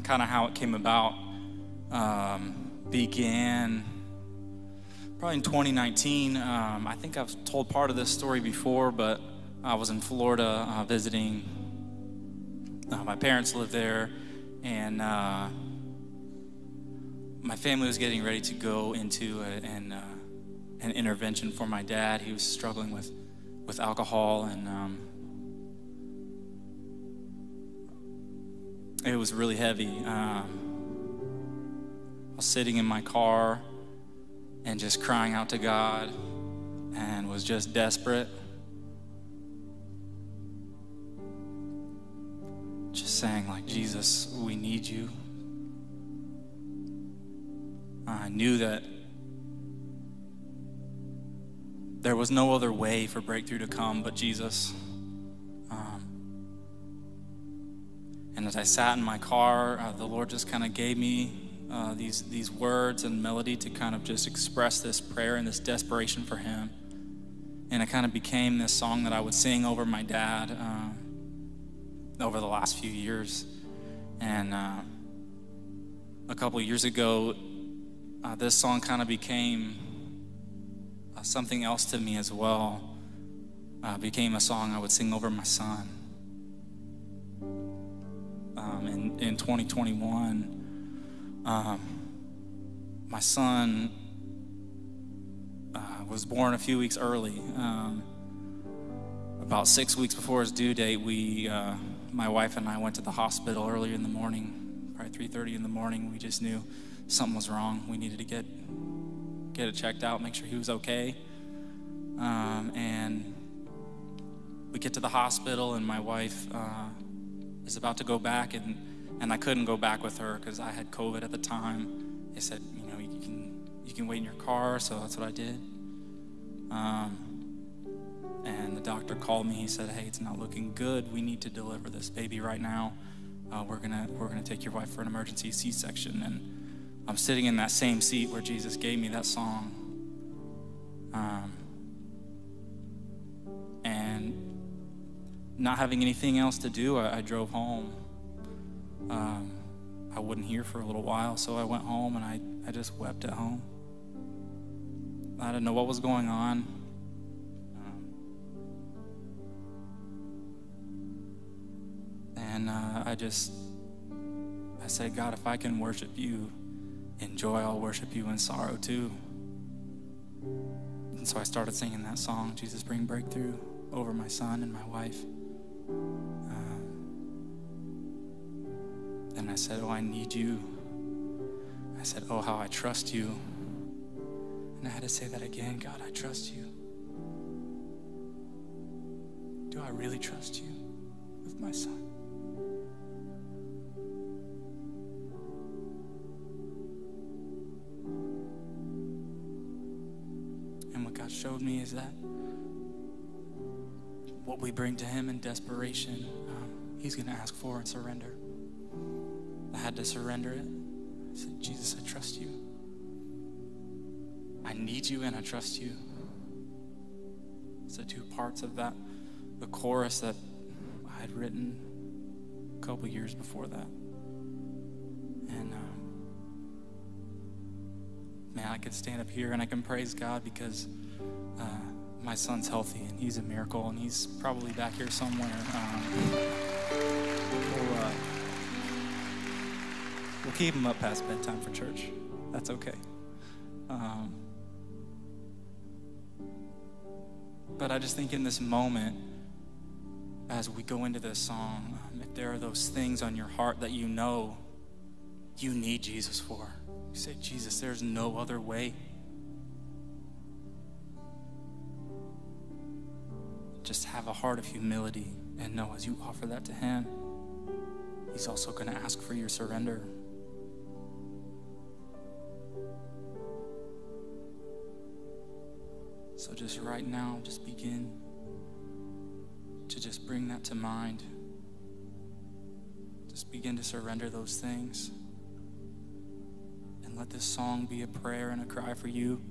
uh, kind of how it came about um, began probably in 2019. Um, I think I've told part of this story before, but I was in Florida uh, visiting. Uh, my parents lived there, and uh, my family was getting ready to go into a, an, uh, an intervention for my dad. He was struggling with, with alcohol, and um, it was really heavy. Um, I was sitting in my car and just crying out to God and was just desperate. Just saying, like, Jesus, we need you. I knew that there was no other way for breakthrough to come but Jesus. And as I sat in my car, uh, the Lord just kind of gave me uh, these, these words and melody to kind of just express this prayer and this desperation for Him. And it kind of became this song that I would sing over my dad um, over the last few years. And uh, a couple years ago, uh, this song kind of became uh, something else to me as well. Uh, became a song I would sing over my son. Um, in, in 2021, um, my son uh, was born a few weeks early. Um, about six weeks before his due date, we, uh, my wife and I, went to the hospital earlier in the morning, probably 3:30 in the morning. We just knew something was wrong. We needed to get get it checked out, make sure he was okay. Um, and we get to the hospital, and my wife uh, is about to go back, and and I couldn't go back with her because I had COVID at the time. They said, you know, you can you can wait in your car, so that's what I did. Um, and the doctor called me. He said, "Hey, it's not looking good. We need to deliver this baby right now. Uh, we're gonna we're gonna take your wife for an emergency C-section." And I'm sitting in that same seat where Jesus gave me that song. Um, not having anything else to do, I, I drove home. Um, I wouldn't hear for a little while, so I went home and I, I just wept at home. I didn't know what was going on. Um, and uh, I just, I said, God, if I can worship you in joy, I'll worship you in sorrow too. And so I started singing that song, Jesus Bring Breakthrough, over my son and my wife. Um, and I said, Oh, I need you. I said, Oh, how I trust you. And I had to say that again God, I trust you. Do I really trust you with my son? And what God showed me is that what we bring to Him in desperation, um, He's going to ask for and surrender. I had to surrender it. I said, Jesus, I trust you. I need you and I trust you. It's the two parts of that, the chorus that I had written a couple years before that. And um, man, I could stand up here and I can praise God because my son's healthy and he's a miracle and he's probably back here somewhere. Um, we'll, uh, we'll keep him up past bedtime for church. That's okay. Um, but I just think in this moment, as we go into this song, if there are those things on your heart that you know you need Jesus for, you say, Jesus, there's no other way. Just have a heart of humility and know as you offer that to Him, He's also going to ask for your surrender. So just right now, just begin to just bring that to mind. Just begin to surrender those things. And let this song be a prayer and a cry for you.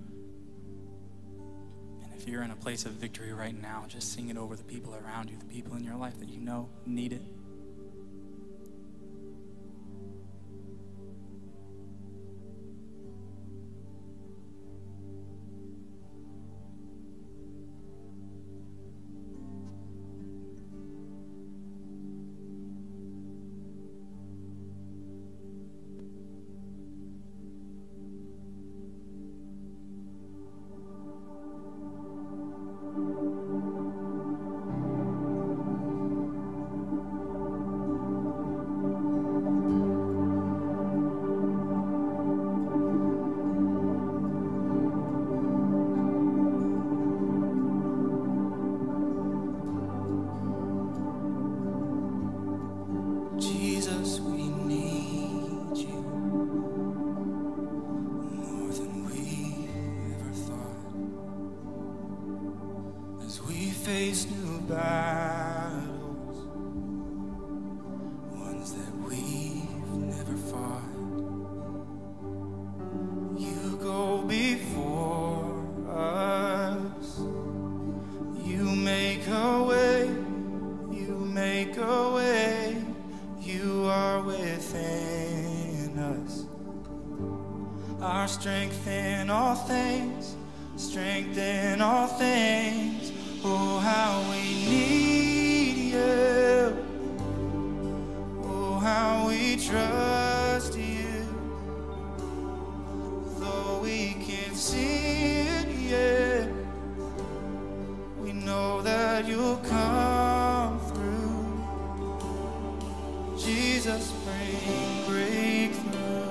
You're in a place of victory right now, just sing it over the people around you, the people in your life that you know need it. battles, ones that we've never fought. You go before us, you make a way, you make a way, you are within us. Our strength in all things, strength in all things. Oh, how we need you. Oh, how we trust you. Though we can't see it yet, we know that you'll come through. Jesus, bring breakthrough.